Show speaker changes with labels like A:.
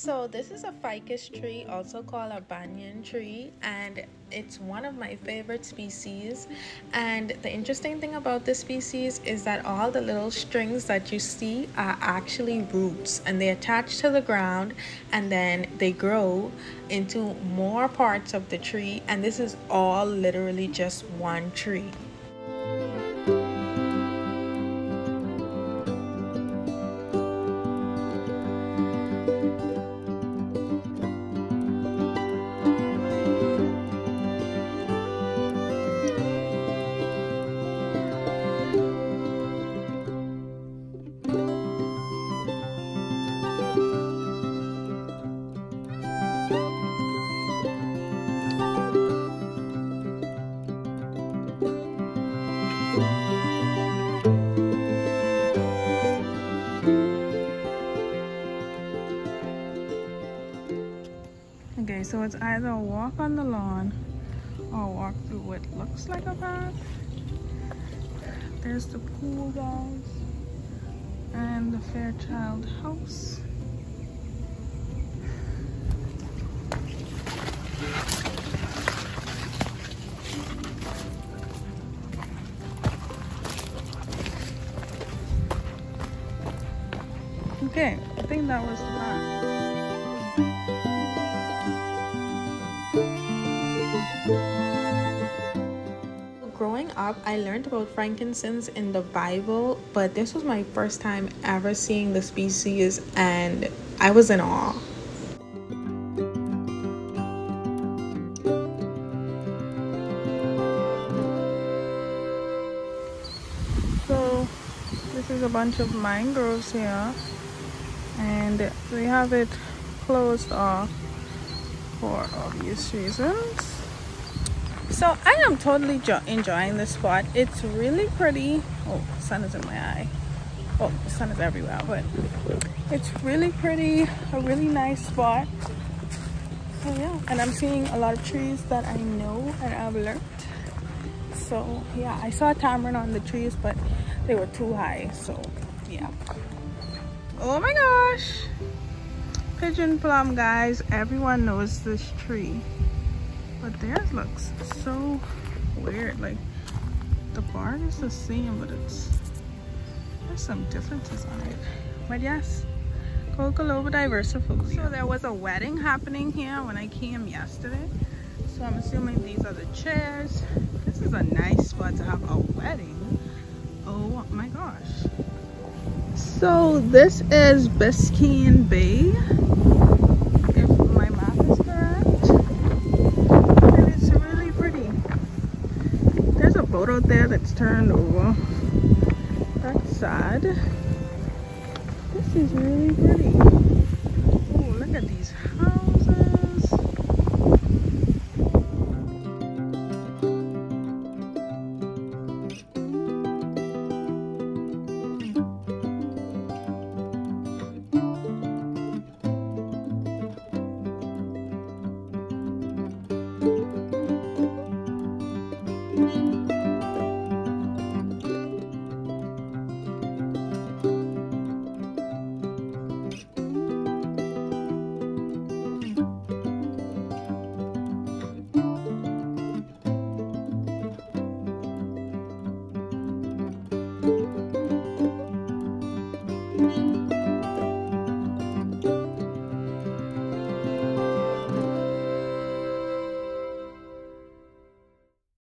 A: So this is a ficus tree, also called a banyan tree, and it's one of my favorite species. And the interesting thing about this species is that all the little strings that you see are actually roots and they attach to the ground and then they grow into more parts of the tree and this is all literally just one tree.
B: So either walk on the lawn or walk through what looks like a path. There's the pool, guys, and the Fairchild house. Okay, I think that was the path.
A: I learned about frankincense in the Bible, but this was my first time ever seeing the species and I was in awe.
B: So this is a bunch of mangroves here and they have it closed off for obvious reasons. So I am totally enjoying this spot. It's really pretty. Oh, sun is in my eye. oh the sun is everywhere, but it's really pretty. A really nice spot. So yeah, and I'm seeing a lot of trees that I know and I've learned. So yeah, I saw tamarind on the trees, but they were too high. So yeah. Oh my gosh, pigeon plum, guys. Everyone knows this tree. But theirs looks so weird. Like the bark is the same, but it's there's some differences on it. But yes, Coccoloba diversifolia. So there was a wedding happening here when I came yesterday. So I'm assuming these are the chairs. This is a nice spot to have a wedding. Oh my gosh. So this is Biscayne Bay. If my math is correct. And it's really pretty. There's a boat out there that's turned over. That's sad. This is really pretty.